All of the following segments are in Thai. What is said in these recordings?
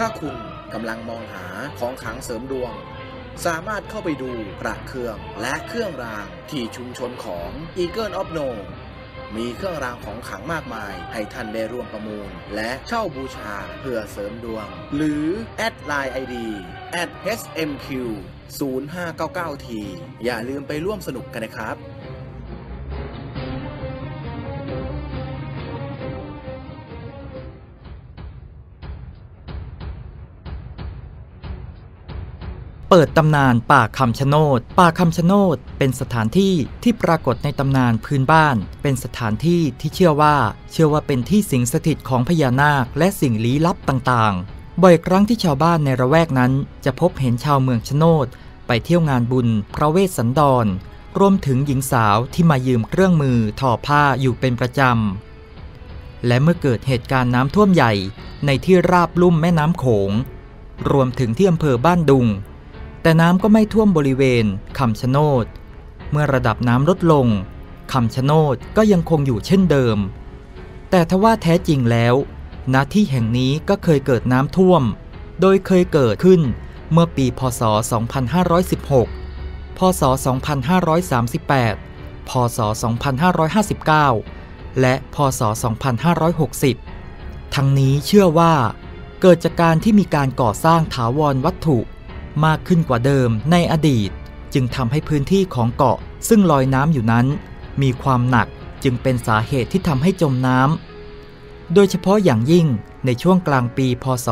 ถ้าคุณกำลังมองหาของขลังเสริมดวง สามารถเข้าไปดูพระเครื่องและเครื่องรางที่ชุมชนของ Eagle of No มีเครื่องรางของขลังมากมาย ให้ท่านได้ร่วมประมูล และเช่าบูชาเพื่อเสริมดวง หรือ แอดไลน์ ID at smq 0599t อย่าลืมไปร่วมสนุกกันนะครับ เปิดตำนานป่าคำชะโนด ป่าคำชะโนดเป็นสถานที่ที่ปรากฏในตำนานพื้นบ้าน เป็นสถานที่ที่เชื่อว่า เชื่อว่าเป็นที่สิงสถิตของพญานาคและสิ่งลี้ลับต่างๆ บ่อยครั้งที่ชาวบ้านในระแวกนั้น จะพบเห็นชาวเมืองชะโนด ไปเที่ยวงานบุญ พระเวสสันดร รวมถึงหญิงสาวที่มายืมเครื่องมือทอผ้าอยู่เป็นประจำ และเมื่อเกิดเหตุการณ์น้ำท่วมใหญ่ ในที่ราบลุ่มแม่น้ำโขง รวมถึงที่อำเภอบ้านดุง แต่น้ำก็ไม่ท่วมบริเวณคำชะโนด เมื่อระดับน้ำลดลงคำชะโนดก็ยังคงอยู่เช่นเดิม แต่ทว่าแท้จริงแล้วณที่แห่งนี้ก็เคยเกิดน้ำท่วม โดยเคยเกิดขึ้นเมื่อปีพศ 2516 พศ 2538 พศ 2559 และพศ 2560 ทั้งนี้เชื่อว่าเกิดจากการที่มีการก่อสร้างถาวรวัตถุ มากขึ้นกว่าเดิมในอดีต จึงทำให้พื้นที่ของเกาะ ซึ่งลอยน้ำอยู่นั้น มีความหนักจึงเป็นสาเหตุที่ทำให้จมน้ำโดยเฉพาะอย่างยิ่งในช่วงกลางปี พศ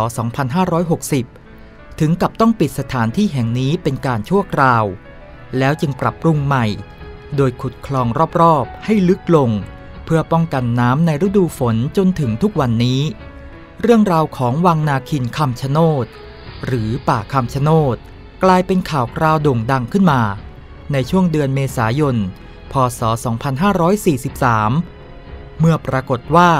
2560 ถึงกับต้องปิดสถานที่แห่งนี้เป็นการชั่วคราว แล้วจึงปรับปรุงใหม่ โดยขุดคลองรอบๆ ให้ลึกลง เพื่อป้องกันน้ำในฤดูฝนจนถึงทุกวันนี้ เรื่องราวของวังนาคินคำชะโนด หรือป่าคำชะโนด กลายเป็นข่าวคราวโด่งดังขึ้นมา ในช่วงเดือนเมษายน พศ 2543 เมื่อปรากฏว่า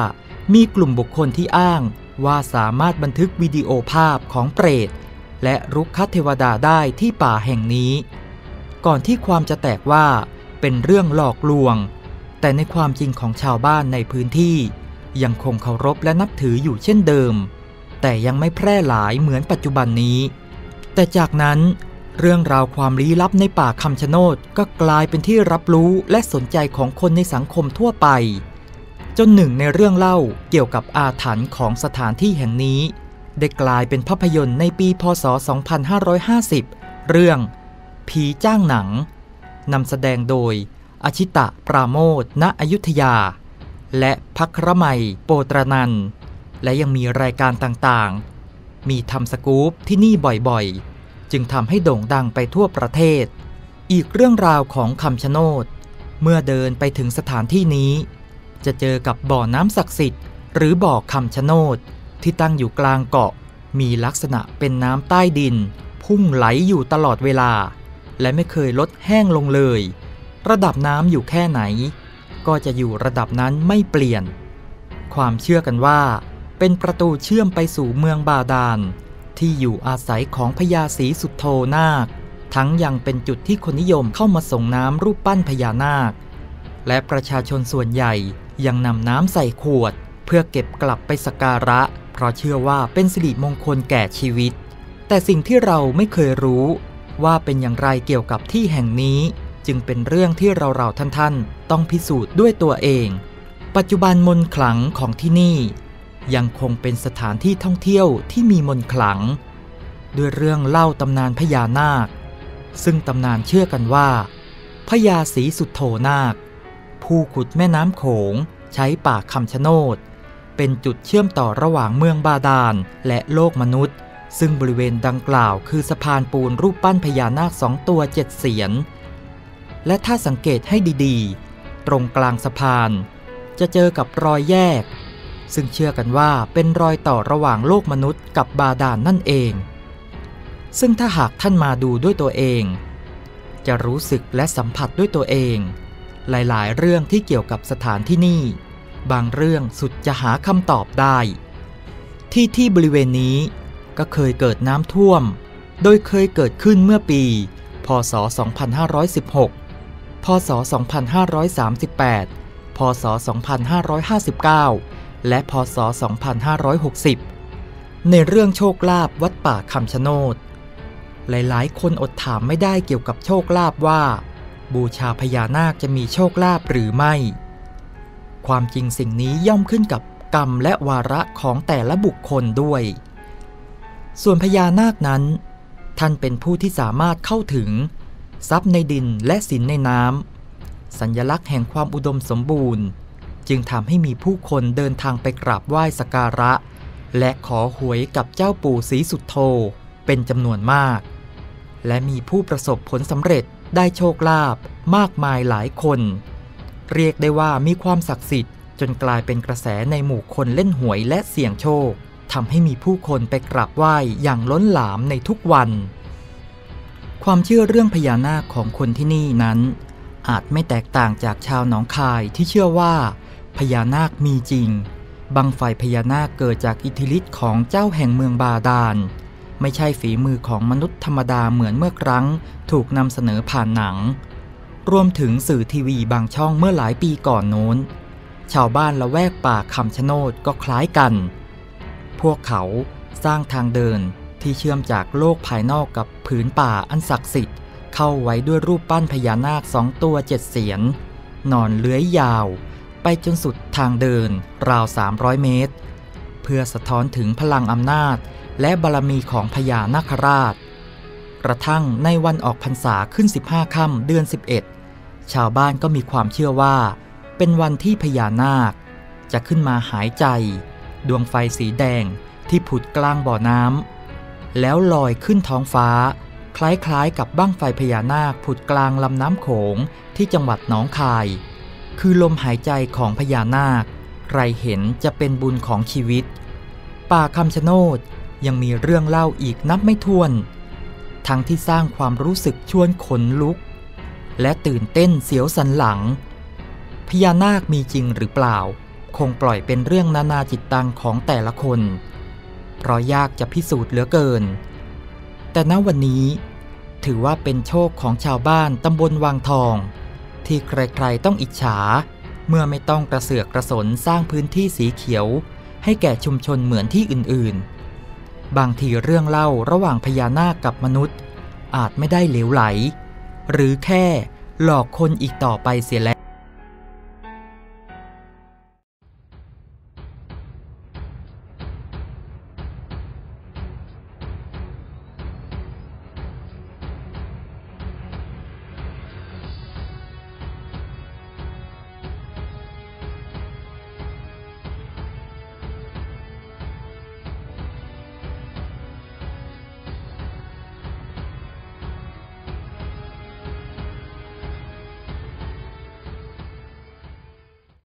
มีกลุ่มบุคคลที่อ้างว่าสามารถบันทึกวิดีโอภาพของเปรต และรุกขเทวดาได้ที่ป่าแห่งนี้ ก่อนที่ความจะแตกว่าเป็นเรื่องหลอกลวง แต่ในความจริงของชาวบ้านในพื้นที่ ยังคงเคารพและนับถืออยู่เช่นเดิม แต่ยังไม่แพร่หลายเหมือนปัจจุบันนี้ แต่จากนั้นเรื่องราวความลี้ลับในป่าคำชะโนดก็กลายเป็นที่รับรู้และสนใจของคนในสังคมทั่วไป จนหนึ่งในเรื่องเล่าเกี่ยวกับอาถรรพ์ของสถานที่แห่งนี้ ได้กลายเป็นภาพยนตร์ในปีพศ 2550 เรื่อง ผีจ้างหนังนำแสดงโดย อชิตะปราโมทณอยุธยา และพักรมัยโปตรนันท์ และยังมีรายการต่างๆ มีทำสกู๊ปที่นี่บ่อยๆ จึงทำให้โด่งดังไปทั่วประเทศ อีกเรื่องราวของคำชะโนด เมื่อเดินไปถึงสถานที่นี้ จะเจอกับบ่อน้ำศักดิ์สิทธิ์ หรือบ่อคำชะโนดที่ตั้งอยู่กลางเกาะ มีลักษณะเป็นน้ำใต้ดิน พุ่งไหลอยู่ตลอดเวลา และไม่เคยลดแห้งลงเลย ระดับน้ำอยู่แค่ไหน ก็จะอยู่ระดับนั้นไม่เปลี่ยน ความเชื่อกันว่า เป็นประตูเชื่อมไปสู่เมืองบาดาล ที่อยู่อาศัยของพญาศรีสุดโทนาค ทั้งยังเป็นจุดที่คนนิยมเข้ามาส่งน้ำรูปปั้นพญานาค และประชาชนส่วนใหญ่ยังนำน้ำใส่ขวด เพื่อเก็บกลับไปสักการะ เพราะเชื่อว่าเป็นสิริมงคลแก่ชีวิต แต่สิ่งที่เราไม่เคยรู้ว่าเป็นอย่างไรเกี่ยวกับที่แห่งนี้ จึงเป็นเรื่องที่เราๆท่านๆ ต้องพิสูจน์ด้วยตัวเอง ปัจจุบันมนต์ขลังของที่นี่ ยังคงเป็นสถานที่ท่องเที่ยวที่มีมนต์ขลัง ด้วยเรื่องเล่าตำนานพญานาค ซึ่งตำนานเชื่อกันว่าพญาศรีสุดโทนาค ผู้ขุดแม่น้ำโขงใช้ป่าคำชะโนด เป็นจุดเชื่อมต่อระหว่างเมืองบาดาลและโลกมนุษย์ ซึ่งบริเวณดังกล่าวคือสะพานปูนรูปปั้นพญานาคสองตัวเจ็ดเสียน และถ้าสังเกตให้ดีๆ ตรงกลางสะพาน จะเจอกับรอยแยก ซึ่งเชื่อกันว่าเป็นรอยต่อระหว่างโลกมนุษย์กับบาดาลนนั่นเอง ซึ่งถ้าหากท่านมาดูด้วยตัวเอง จะรู้สึกและสัมผัสด้วยตัวเอง หลายๆ เรื่องที่เกี่ยวกับสถานที่นี่ บางเรื่องสุดจะหาคำตอบได้ ที่ที่บริเวณนี้ก็เคยเกิดน้ำท่วม โดยเคยเกิดขึ้นเมื่อปี พศ 2516 พศ 2538 พศ 2559 และพศ 2560 ในเรื่องโชคลาภวัดป่าคำชะโนด หลายๆ คนอดถามไม่ได้เกี่ยวกับโชคลาภว่า บูชาพญานาคจะมีโชคลาภหรือไม่ ความจริงสิ่งนี้ย่อมขึ้นกับกรรมและวาระของแต่ละบุคคลด้วย ส่วนพญานาคนั้น ท่านเป็นผู้ที่สามารถเข้าถึง ทรัพย์ในดินและสินในน้ำสัญลักษณ์แห่งความอุดมสมบูรณ์ จึงทำให้มีผู้คนเดินทางไปกราบไหว้สการะ และขอหวยกับเจ้าปู่ศรีสุดโธเป็นจำนวนมาก และมีผู้ประสบผลสำเร็จได้โชคลาภมากมายหลายคน เรียกได้ว่ามีความศักดิ์สิทธิ์ จนกลายเป็นกระแสในหมู่คนเล่นหวยและเสี่ยงโชคทำให้มีผู้คนไปกราบไหว้อย่างล้นหลามในทุกวัน ความเชื่อเรื่องพญานาคของคนที่นี่นั้น อาจไม่แตกต่างจากชาวหนองคายที่เชื่อว่า พญานาคมีจริง บังไฟพญานาคเกิดจากอิทธิฤทธิ์ของเจ้าแห่งเมืองบาดาล ไม่ใช่ฝีมือของมนุษย์ธรรมดาเหมือนเมื่อครั้ง ถูกนำเสนอผ่านหนัง รวมถึงสื่อทีวีบางช่องเมื่อหลายปีก่อนโน้น ชาวบ้านละแวกป่าคำชะโนดก็คล้ายกัน พวกเขาสร้างทางเดินที่เชื่อมจากโลกภายนอกกับผืนป่าอันศักดิ์สิทธิ์เข้าไว้ด้วยรูปปั้นพญานาคสองตัวเจ็ดเสียนนอนเลื้อยยาว ไปจนสุดทางเดินราว 300 เมตร เพื่อสะท้อนถึงพลังอำนาจและบารมีของพญานาคราช กระทั่งในวันออกพรรษาขึ้น 15 ค่ำเดือน 11 ชาวบ้านก็มีความเชื่อว่า เป็นวันที่พญานาค จะขึ้นมาหายใจ ดวงไฟสีแดงที่ผุดกลางบ่อน้ำแล้วลอยขึ้นท้องฟ้า คล้ายๆกับบ้างไฟพญานาคผุดกลางลำน้ำโขงที่จังหวัดหนองคาย คือลมหายใจของพญานาค ใครเห็นจะเป็นบุญของชีวิต ป่าคำชะโนดยังมีเรื่องเล่าอีกนับไม่ถ้วน ทั้งที่สร้างความรู้สึกชวนขนลุก และตื่นเต้นเสียวสันหลัง พญานาคมีจริงหรือเปล่า คงปล่อยเป็นเรื่องนานาจิตตังของแต่ละคน เพราะยากจะพิสูจน์เหลือเกิน แต่ณวันนี้ถือว่าเป็นโชคของชาวบ้านตำบลวังทอง ที่ใครๆต้องอิจฉา เมื่อไม่ต้องกระเสือกกระสนสร้างพื้นที่สีเขียว ให้แก่ชุมชนเหมือนที่อื่นๆ บางทีเรื่องเล่าระหว่างพญานาคกับมนุษย์ อาจไม่ได้เหลวไหล หรือแค่หลอกคนอีกต่อไปเสียแล้ว